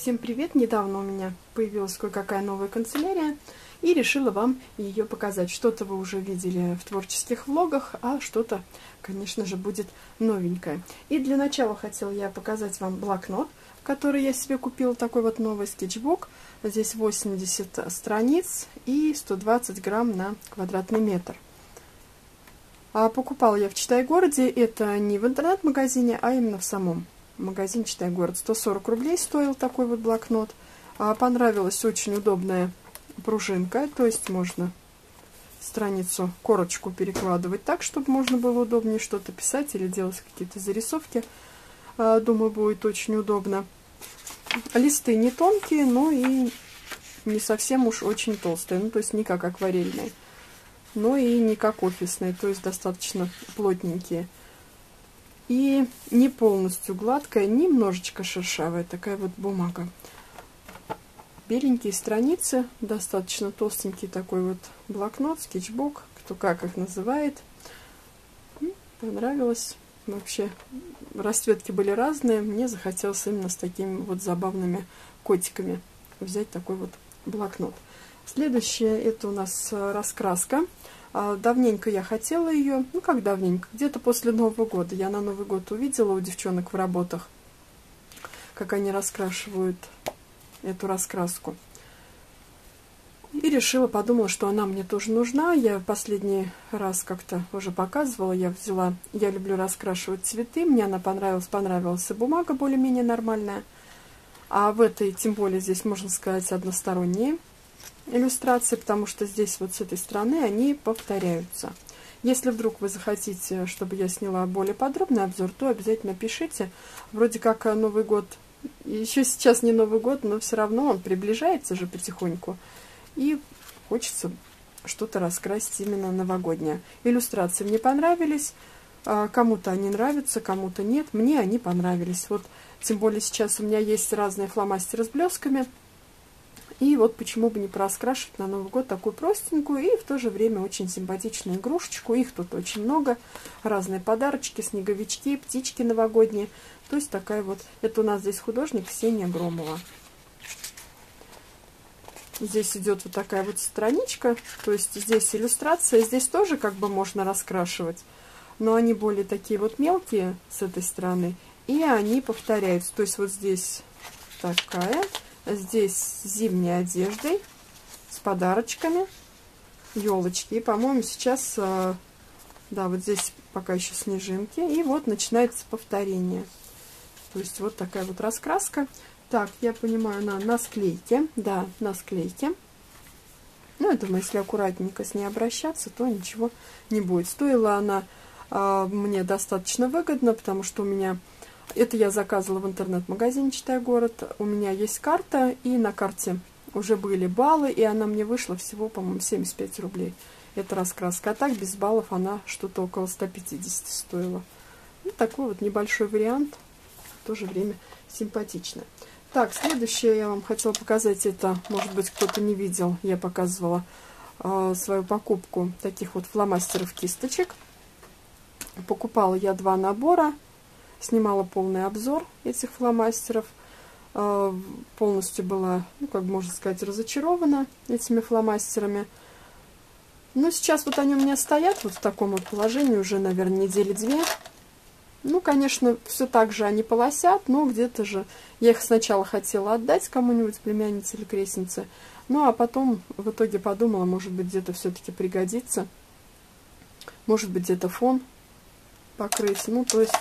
Всем привет! Недавно у меня появилась кое-какая новая канцелярия и решила вам ее показать. Что-то вы уже видели в творческих влогах, а что-то, конечно же, будет новенькое. И для начала хотела я показать вам блокнот, который я себе купила, такой вот новый скетчбук. Здесь 80 страниц и 120 грамм на квадратный метр. А покупала я в Читай-городе, это не в интернет-магазине, а именно в самом магазин «Читай город». 140 рублей стоил такой вот блокнот. А понравилась очень удобная пружинка, то есть можно страницу, корочку перекладывать так, чтобы можно было удобнее что-то писать или делать какие-то зарисовки. А, думаю, будет очень удобно. Листы не тонкие, но и не совсем уж очень толстые, ну то есть не как акварельные, но и не как офисные, то есть достаточно плотненькие. И не полностью гладкая, немножечко шершавая такая вот бумага. Беленькие страницы, достаточно толстенький такой вот блокнот, скетчбук, кто как их называет. Понравилось. Вообще, расцветки были разные. Мне захотелось именно с такими вот забавными котиками взять такой вот блокнот. Следующее, это у нас раскраска. А, давненько я хотела ее, ну как давненько, где-то после Нового года. Я на Новый год увидела у девчонок в работах, как они раскрашивают эту раскраску. И решила, подумала, что она мне тоже нужна. Я последний раз как-то уже показывала, я взяла, я люблю раскрашивать цветы, мне она понравилась, понравилась и бумага более-менее нормальная. А в этой, тем более, здесь, можно сказать, односторонние иллюстрации, потому что здесь вот с этой стороны они повторяются. Если вдруг вы захотите, чтобы я сняла более подробный обзор, то обязательно пишите. Вроде как э, Новый год, еще сейчас не Новый год, но все равно он приближается же потихоньку. И хочется что-то раскрасить именно новогоднее. Иллюстрации мне понравились, а кому-то они нравятся, кому-то нет. Мне они понравились. Вот тем более сейчас у меня есть разные фломастеры с блесками – и вот почему бы не проскрашивать на Новый год такую простенькую и в то же время очень симпатичную игрушечку. Их тут очень много. Разные подарочки, снеговички, птички новогодние. То есть такая вот... Это у нас здесь художник Ксения Громова. Здесь идет вот такая вот страничка. То есть здесь иллюстрация. Здесь тоже как бы можно раскрашивать. Но они более такие вот мелкие с этой стороны. И они повторяются. То есть вот здесь такая Здесь с зимней одеждой, с подарочками, елочки. И, по-моему, сейчас, э, да, вот здесь пока еще снежинки. И вот начинается повторение. То есть вот такая вот раскраска. Так, я понимаю, она на склейке. Да, на склейке. Ну, я думаю, если аккуратненько с ней обращаться, то ничего не будет. Стоила она э, мне достаточно выгодно, потому что у меня это я заказывала в интернет-магазине «Читай город». У меня есть карта, и на карте уже были баллы, и она мне вышла всего, по-моему, 75 рублей. Это раскраска. А так, без баллов она что-то около 150 стоила. Ну, такой вот небольшой вариант, в то же время симпатично. Так, следующее я вам хотела показать, это, может быть, кто-то не видел, я показывала э, свою покупку таких вот фломастеров кисточек. Покупала я два набора снимала полный обзор этих фломастеров. А, полностью была, ну, как можно сказать, разочарована этими фломастерами. Но сейчас вот они у меня стоят вот в таком вот положении уже, наверное, недели две. Ну, конечно, все так же они полосят, но где-то же... Я их сначала хотела отдать кому-нибудь, племяннице или крестнице. Ну, а потом в итоге подумала, может быть, где-то все-таки пригодится. Может быть, где-то фон покрыть. Ну, то есть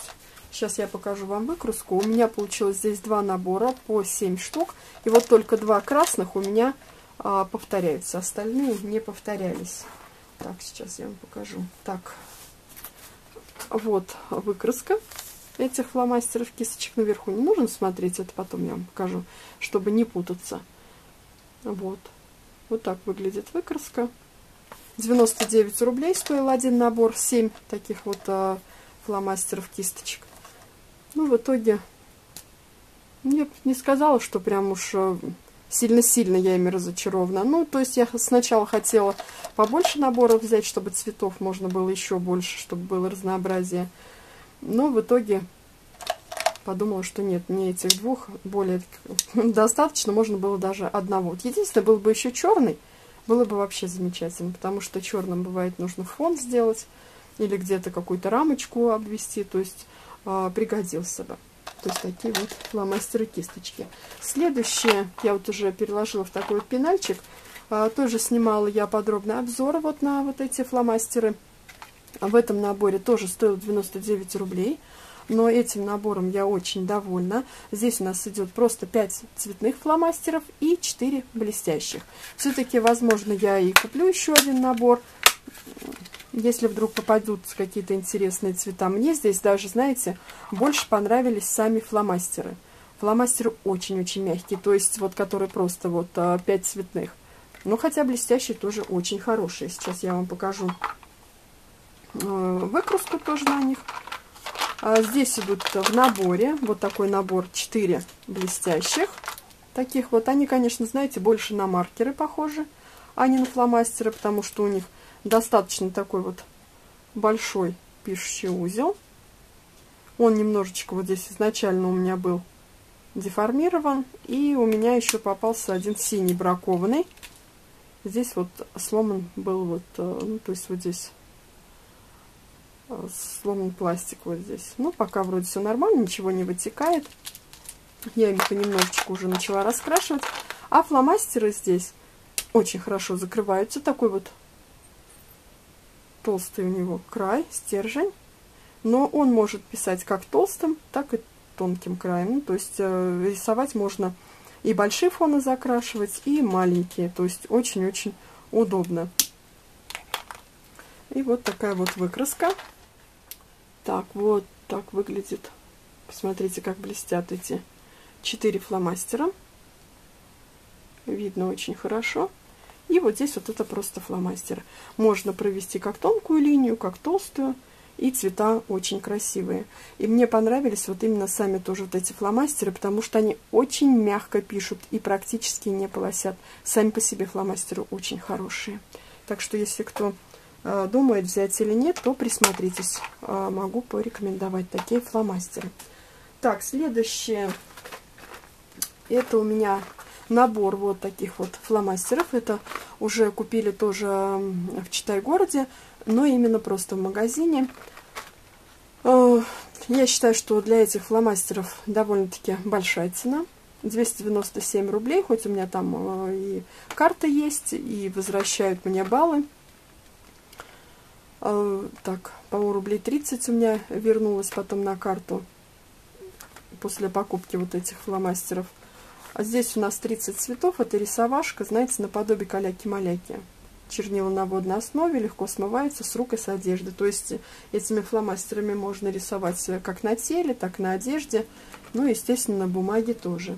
Сейчас я покажу вам выкраску. У меня получилось здесь два набора по 7 штук. И вот только два красных у меня а, повторяются. Остальные не повторялись. Так, сейчас я вам покажу. Так, вот выкраска этих фломастеров кисточек наверху. Не нужно смотреть, это потом я вам покажу, чтобы не путаться. Вот. Вот так выглядит выкраска. 99 рублей стоил один набор. 7 таких вот а, фломастеров кисточек. Ну, в итоге, я не сказала, что прям уж э, сильно-сильно я ими разочарована. Ну, то есть я сначала хотела побольше наборов взять, чтобы цветов можно было еще больше, чтобы было разнообразие. Но в итоге подумала, что нет, мне этих двух более достаточно, можно было даже одного. Вот единственное, был бы еще черный, было бы вообще замечательно, потому что черным бывает нужно фон сделать или где-то какую-то рамочку обвести, то есть э, пригодился бы. То есть такие вот фломастеры кисточки. Следующее, я вот уже переложила в такой вот пенальчик, э, тоже снимала я подробный обзор вот на вот эти фломастеры. В этом наборе тоже стоил 99 рублей но этим набором я очень довольна. Здесь у нас идет просто 5 цветных фломастеров и 4 блестящих. Все-таки, возможно, я и куплю еще один набор, если вдруг попадут какие-то интересные цвета. Мне здесь даже, знаете, больше понравились сами фломастеры. Фломастеры очень-очень мягкие, то есть вот которые просто вот 5 а, цветных. Ну, хотя блестящие тоже очень хорошие. Сейчас я вам покажу э, выкруску тоже на них. А здесь идут в наборе, вот такой набор 4 блестящих. Таких вот, они, конечно, знаете, больше на маркеры похожи, а не на фломастеры, потому что у них достаточно такой вот большой пишущий узел. Он немножечко вот здесь изначально у меня был деформирован. И у меня еще попался один синий бракованный. Здесь вот сломан был вот, э, ну, то есть вот здесь сломан пластик вот здесь. Ну, пока вроде все нормально, ничего не вытекает. Я им понемножечку уже начала раскрашивать. А фломастеры здесь очень хорошо закрываются. Такой вот толстый у него край, стержень. Но он может писать как толстым, так и тонким краем. Ну, то есть э, рисовать можно и большие фоны закрашивать, и маленькие. То есть очень-очень удобно. И вот такая вот выкраска. Так, вот так выглядит. Посмотрите, как блестят эти четыре фломастера. Видно очень хорошо. И вот здесь вот это просто фломастер. Можно провести как тонкую линию, как толстую. И цвета очень красивые. И мне понравились вот именно сами тоже вот эти фломастеры, потому что они очень мягко пишут и практически не полосят. Сами по себе фломастеры очень хорошие. Так что если кто Э, думает взять или нет, то присмотритесь. Э, могу порекомендовать такие фломастеры. Так, следующее. Это у меня набор вот таких вот фломастеров. Это уже купили тоже в Читай-городе, но именно просто в магазине. Э, я считаю, что для этих фломастеров довольно-таки большая цена. 297 рублей, хоть у меня там и карта есть, и возвращают мне баллы. А, так, по-моему, рублей 30 у меня вернулось потом на карту после покупки вот этих фломастеров. А здесь у нас 30 цветов, это рисовашка, знаете, наподобие каляки-маляки. Чернила на водной основе, легко смывается с рук и с одежды. То есть этими фломастерами можно рисовать как на теле, так и на одежде. Ну, естественно, на бумаге тоже.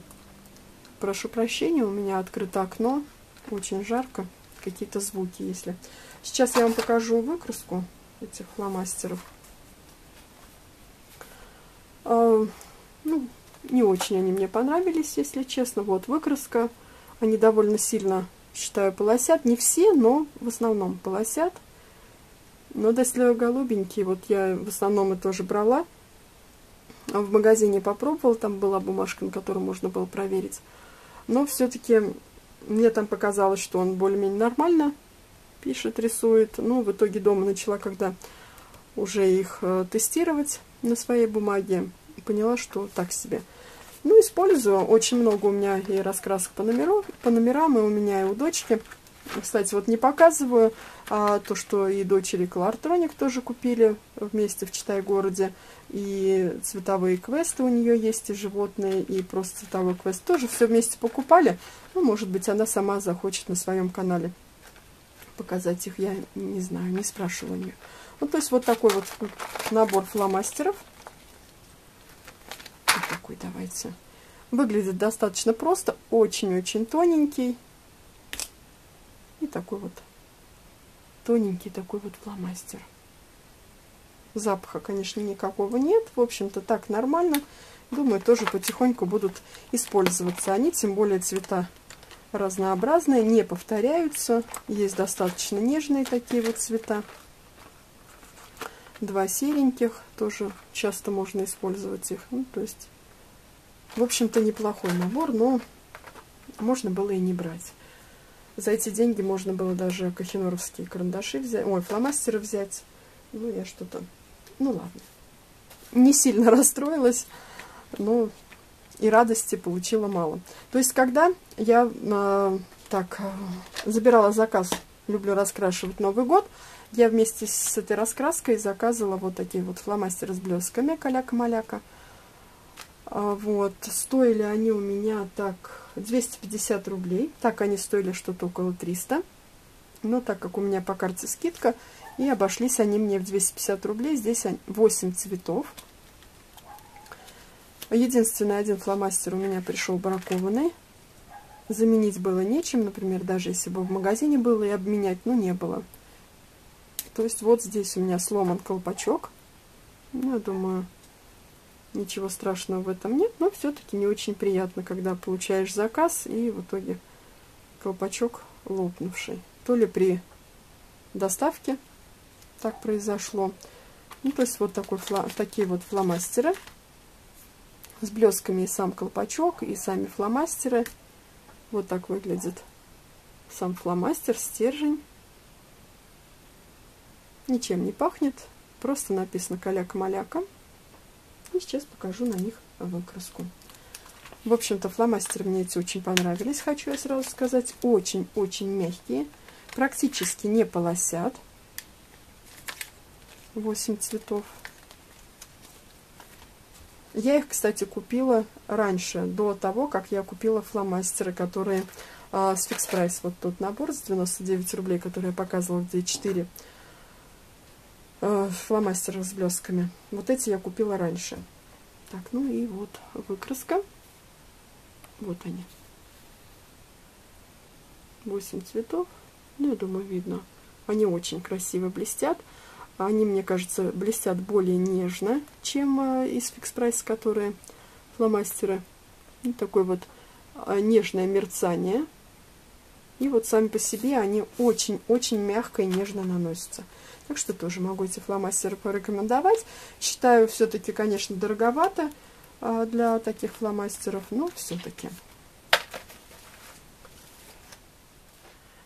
Прошу прощения, у меня открыто окно, очень жарко, какие-то звуки, если... Сейчас я вам покажу выкраску этих фломастеров. А, ну, не очень они мне понравились, если честно. Вот выкраска. Они довольно сильно, считаю, полосят. Не все, но в основном полосят. Но если голубенькие, вот я в основном и тоже брала. В магазине попробовала, там была бумажка, на которую можно было проверить. Но все-таки мне там показалось, что он более-менее нормально пишет, рисует. Ну, в итоге дома начала, когда уже их э, тестировать на своей бумаге, поняла, что так себе. Ну, использую. Очень много у меня и раскрасок по, номеру, по номерам, и у меня, и у дочки. Кстати, вот не показываю а, то, что и дочери Клартроник тоже купили вместе в Читай-городе. И цветовые квесты у нее есть, и животные, и просто цветовой квест тоже все вместе покупали. Ну, может быть, она сама захочет на своем канале показать их, я не знаю, не спрашивала у нее. Ну, то есть вот такой вот набор фломастеров. Такой давайте. Выглядит достаточно просто, очень-очень тоненький. И такой вот тоненький такой вот фломастер. Запаха, конечно, никакого нет. В общем-то, так нормально. Думаю, тоже потихоньку будут использоваться они, тем более цвета разнообразные, не повторяются. Есть достаточно нежные такие вот цвета. два сереньких, тоже часто можно использовать их. Ну, то есть, в общем-то, неплохой набор, но можно было и не брать. За эти деньги можно было даже кахеноровские карандаши взять, ой, фломастеры взять. Ну, я что-то... Ну, ладно. Не сильно расстроилась, но и радости получила мало. То есть, когда я э, так забирала заказ, люблю раскрашивать Новый год, я вместе с этой раскраской заказывала вот такие вот фломастеры с блесками каляка-маляка. А, вот, стоили они у меня так 250 рублей. Так они стоили что-то около 300. Но так как у меня по карте скидка, и обошлись они мне в 250 рублей. Здесь 8 цветов. Единственный один фломастер у меня пришел бракованный. Заменить было нечем, например, даже если бы в магазине было и обменять, ну не было. То есть вот здесь у меня сломан колпачок. Ну, я думаю, ничего страшного в этом нет, но все-таки не очень приятно, когда получаешь заказ и в итоге колпачок лопнувший. То ли при доставке так произошло. Ну, то есть вот такой, такие вот фломастеры с блесками и сам колпачок, и сами фломастеры. Вот так выглядит сам фломастер, стержень. Ничем не пахнет, просто написано «Каляка-маляка». И сейчас покажу на них выкраску. В общем-то, фломастеры мне эти очень понравились, хочу я сразу сказать. Очень-очень мягкие, практически не полосят. 8 цветов. Я их, кстати, купила раньше, до того, как я купила фломастеры, которые а, с фикс прайс. Вот тот набор с 99 рублей, который я показывала, где 4 фломастеры с блесками. Вот эти я купила раньше. Так, ну и вот выкраска. Вот они. 8 цветов. Ну, я думаю, видно. Они очень красиво блестят. Они, мне кажется, блестят более нежно, чем э, из Fix Price, которые фломастеры. Вот такое вот э, нежное мерцание. И вот сами по себе они очень-очень мягко и нежно наносятся. Так что тоже могу эти фломастеры порекомендовать. Считаю, все-таки, конечно, дороговато э, для таких фломастеров, но все-таки.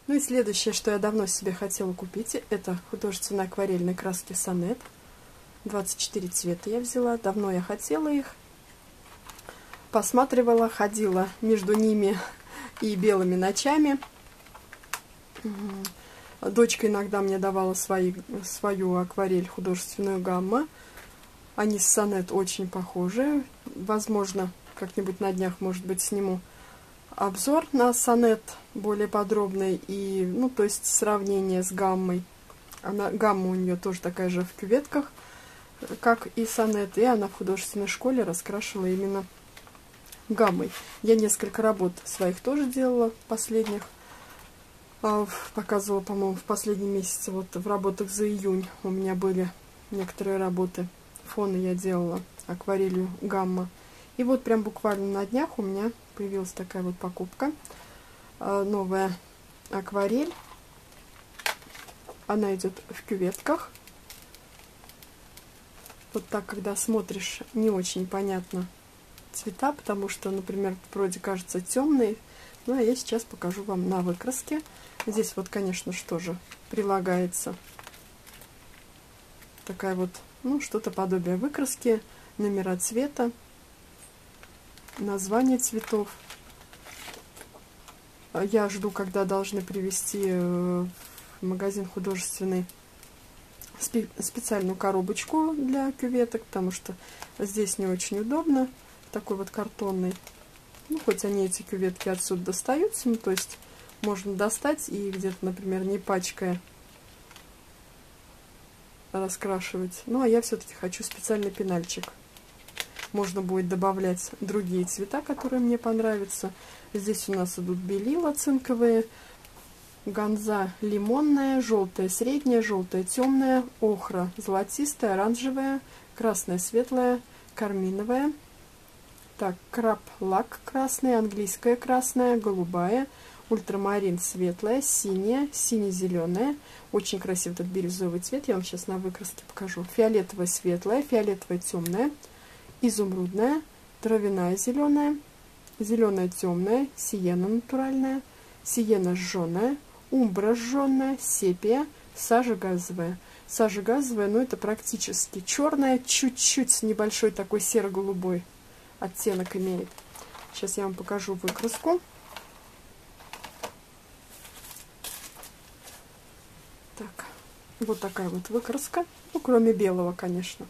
Ну и следующее, что я давно себе хотела купить, это художественные акварельные краски Сонет. 24 цвета я взяла, давно я хотела их. Посматривала, ходила между ними и белыми ночами. Дочка иногда мне давала свои, свою акварель художественную гамма. Они с Сонет очень похожи. Возможно, как-нибудь на днях, может быть, сниму обзор на сонет более подробный и, ну, то есть сравнение с гаммой. Она, гамма у нее тоже такая же в кюветках, как и сонет, и она в художественной школе раскрашивала именно гаммой. Я несколько работ своих тоже делала, последних. А, показывала, по-моему, в последнем месяце, вот в работах за июнь у меня были некоторые работы. Фоны я делала акварелью гамма. И вот прям буквально на днях у меня появилась такая вот покупка. А, новая акварель. Она идет в кюветках. Вот так, когда смотришь, не очень понятно цвета, потому что, например, вроде кажется темный. Ну, а я сейчас покажу вам на выкраске. Здесь вот, конечно, что же прилагается такая вот, ну, что-то подобие выкраски, номера цвета название цветов. Я жду, когда должны привезти э, в магазин художественный специальную коробочку для кюветок, потому что здесь не очень удобно. Такой вот картонный. Ну, хоть они эти кюветки отсюда достаются, ну, то есть можно достать и где-то, например, не пачкая раскрашивать. Ну, а я все-таки хочу специальный пенальчик можно будет добавлять другие цвета, которые мне понравятся. Здесь у нас идут белила цинковые, ганза лимонная, желтая средняя, желтая темная, охра золотистая, оранжевая, красная светлая, карминовая. Так, краб лак красный, английская красная, голубая, ультрамарин светлая, синяя, сине-зеленая. Очень красивый этот бирюзовый цвет. Я вам сейчас на выкраске покажу. Фиолетовая светлая, фиолетовая темная, изумрудная, травяная зеленая, зеленая темная, сиена натуральная, сиена жженая, умбра жженая, сепия, сажа газовая. Сажа газовая, но это практически черная, чуть-чуть небольшой такой серо-голубой оттенок имеет. Сейчас я вам покажу выкраску. Так, вот такая вот выкраска. Ну, кроме белого, конечно.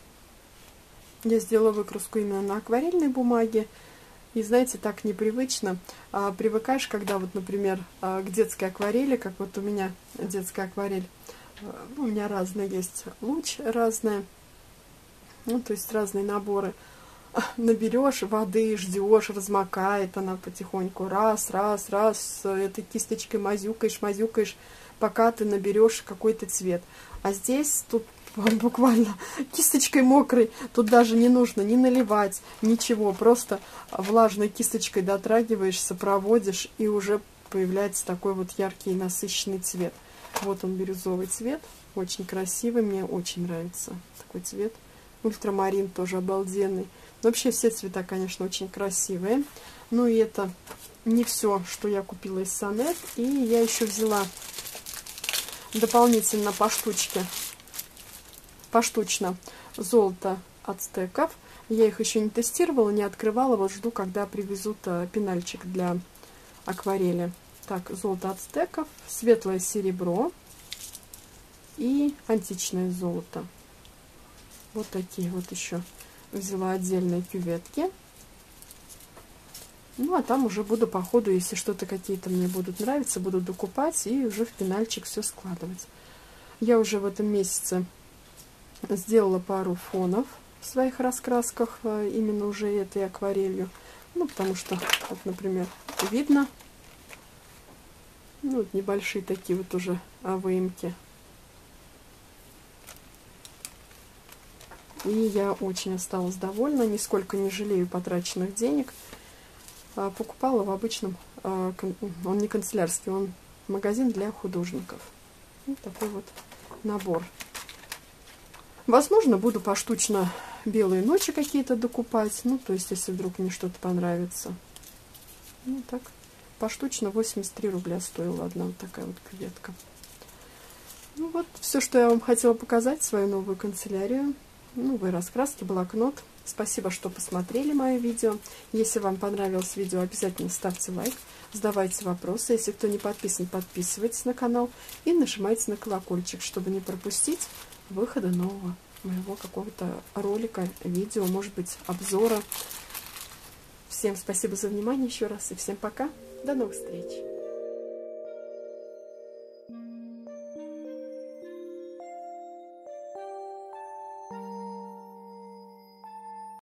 Я сделала выкраску именно на акварельной бумаге. И знаете, так непривычно. А, привыкаешь, когда вот, например, а, к детской акварели, как вот у меня детская акварель, а, у меня разные есть, луч разная, ну, то есть разные наборы наберешь воды, ждешь, размокает она потихоньку, раз, раз, раз, этой кисточкой мазюкаешь, мазюкаешь, пока ты наберешь какой-то цвет. А здесь тут буквально кисточкой мокрой, тут даже не нужно ни наливать, ничего, просто влажной кисточкой дотрагиваешься, проводишь, и уже появляется такой вот яркий насыщенный цвет. Вот он, бирюзовый цвет, очень красивый, мне очень нравится такой цвет. Ультрамарин тоже обалденный. Вообще все цвета, конечно, очень красивые. Ну и это не все, что я купила из Санет. И я еще взяла дополнительно по штучке, поштучно золото от стеков. Я их еще не тестировала, не открывала. Вот жду, когда привезут э, пенальчик для акварели. Так, золото от стеков, светлое серебро и античное золото. Вот такие вот еще взяла отдельные кюветки. Ну, а там уже буду по ходу, если что-то какие-то мне будут нравиться, буду докупать и уже в пенальчик все складывать. Я уже в этом месяце сделала пару фонов в своих раскрасках, э, именно уже этой акварелью. Ну, потому что, вот, например, видно, ну, вот небольшие такие вот уже выемки И я очень осталась довольна, нисколько не жалею потраченных денег. А, покупала в обычном, а, он не канцелярский, он магазин для художников. Вот такой вот набор. Возможно, буду поштучно белые ночи какие-то докупать. Ну, то есть, если вдруг мне что-то понравится. Ну, так, поштучно 83 рубля стоила одна вот такая вот кветка. Ну, вот все, что я вам хотела показать, свою новую канцелярию новые раскраски, блокнот. Спасибо, что посмотрели мое видео. Если вам понравилось видео, обязательно ставьте лайк, задавайте вопросы. Если кто не подписан, подписывайтесь на канал и нажимайте на колокольчик, чтобы не пропустить выхода нового моего какого-то ролика, видео, может быть, обзора. Всем спасибо за внимание еще раз и всем пока. До новых встреч!